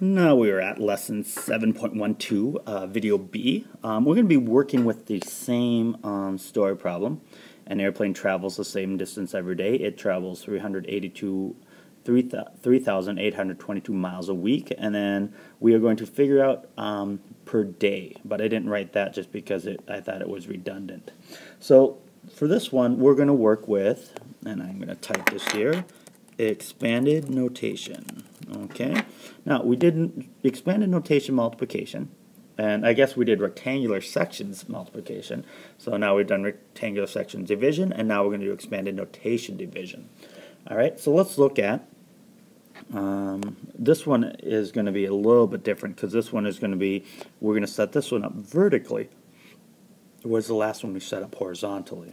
Now we are at lesson 7.12, uh, video B. Um, we're going to be working with the same um, story problem. An airplane travels the same distance every day. It travels 382, 3,822 miles a week. And then we are going to figure out um, per day. But I didn't write that just because it, I thought it was redundant. So for this one, we're going to work with, and I'm going to type this here, expanded notation. Okay. Now we did expanded notation multiplication, and I guess we did rectangular sections multiplication. So now we've done rectangular sections division, and now we're going to do expanded notation division. All right. So let's look at. Um, this one is going to be a little bit different because this one is going to be, we're going to set this one up vertically. Whereas the last one we set up horizontally.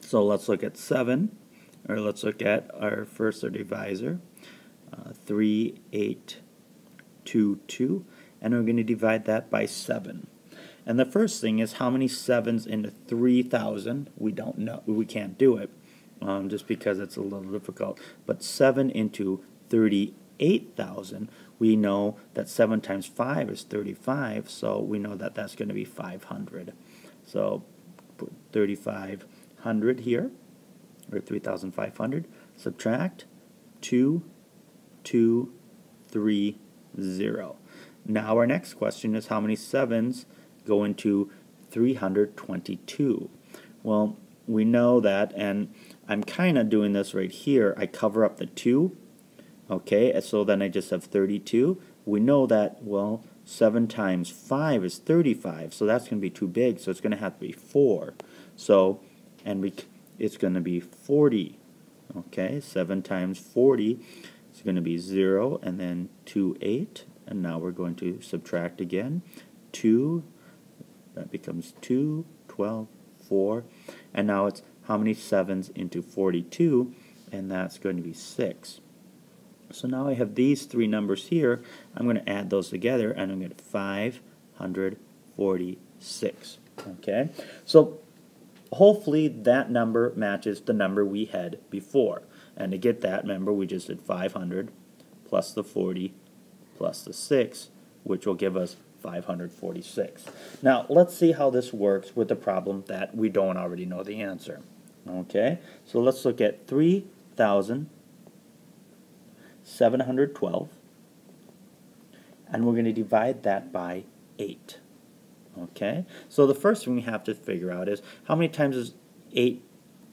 So let's look at 7, or let's look at our first our divisor uh, 3, 8, 2, 2, and we're going to divide that by 7. And the first thing is how many 7s into 3,000? We don't know. We can't do it um, just because it's a little difficult. But 7 into 38,000, we know that 7 times 5 is 35, so we know that that's going to be 500. So put 3,500 here, or 3,500, subtract 2 two, three, zero. Now our next question is how many sevens go into 322? Well, we know that, and I'm kind of doing this right here. I cover up the 2, okay, so then I just have 32. We know that, well, 7 times 5 is 35, so that's going to be too big, so it's going to have to be 4. So, and we, it's going to be 40, okay, 7 times 40 it's going to be 0 and then 2, 8. And now we're going to subtract again. 2, that becomes 2, 12, 4. And now it's how many 7s into 42? And that's going to be 6. So now I have these three numbers here. I'm going to add those together and I'm going to get 546. Okay, so hopefully that number matches the number we had before. And to get that, remember, we just did 500 plus the 40 plus the 6, which will give us 546. Now, let's see how this works with the problem that we don't already know the answer. Okay, so let's look at 3,712, and we're going to divide that by 8. Okay, so the first thing we have to figure out is how many times is 8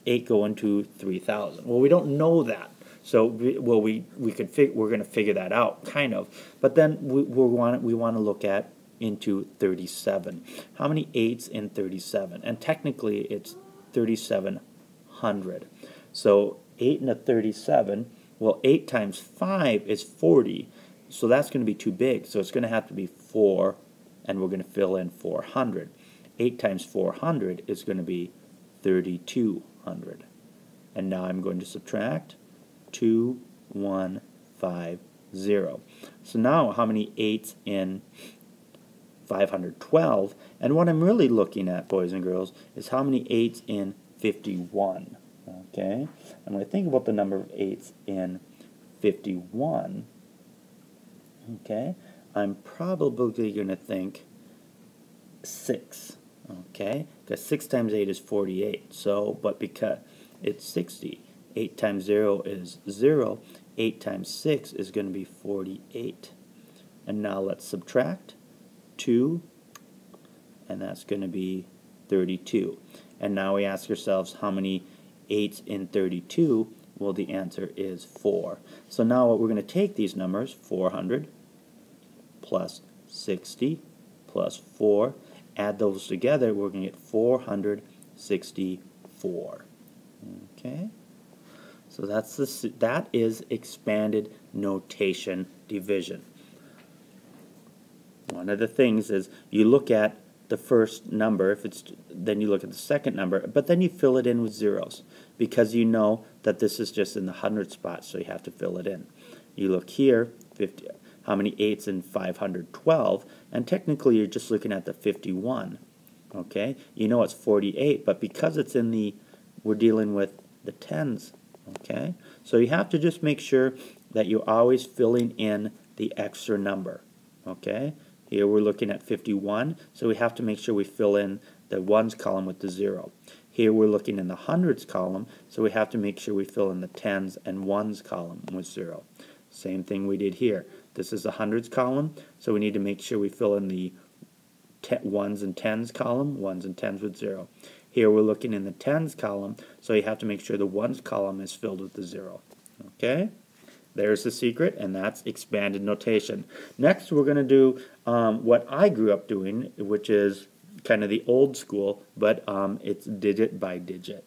8 go into 3,000. Well, we don't know that. So, we, well, we, we could fig- we're going to figure that out, kind of. But then we, we want we want to look at into 37. How many 8s in 37? And technically, it's 3,700. So, 8 into 37, well, 8 times 5 is 40. So that's going to be too big. So it's going to have to be 4, and we're going to fill in 400. 8 times 400 is going to be 32 hundred. And now I'm going to subtract 2, 1, 5, 0. So now how many 8s in 512? And what I'm really looking at, boys and girls, is how many 8s in 51. Okay? And when I think about the number of 8s in 51, okay, I'm probably going to think 6 okay? Because 6 times 8 is 48 so but because it's 60 8 times 0 is 0 8 times 6 is going to be 48 and now let's subtract 2 and that's going to be 32 and now we ask ourselves how many 8s in 32 well the answer is 4 so now what we're going to take these numbers 400 plus 60 plus 4 add those together, we're going to get 464. Okay? So that's the, that is expanded notation division. One of the things is you look at the first number, if it's then you look at the second number, but then you fill it in with zeros because you know that this is just in the hundred spot, so you have to fill it in. You look here, 50, how many 8s in 512, and technically you're just looking at the 51. Okay, you know it's 48, but because it's in the, we're dealing with the tens. Okay, so you have to just make sure that you're always filling in the extra number. Okay, here we're looking at 51, so we have to make sure we fill in the ones column with the zero. Here we're looking in the hundreds column, so we have to make sure we fill in the tens and ones column with zero. Same thing we did here. This is the hundreds column, so we need to make sure we fill in the ones and tens column, ones and tens with zero. Here we're looking in the tens column, so you have to make sure the ones column is filled with the zero. Okay? There's the secret, and that's expanded notation. Next, we're going to do um, what I grew up doing, which is kind of the old school, but um, it's digit by digit.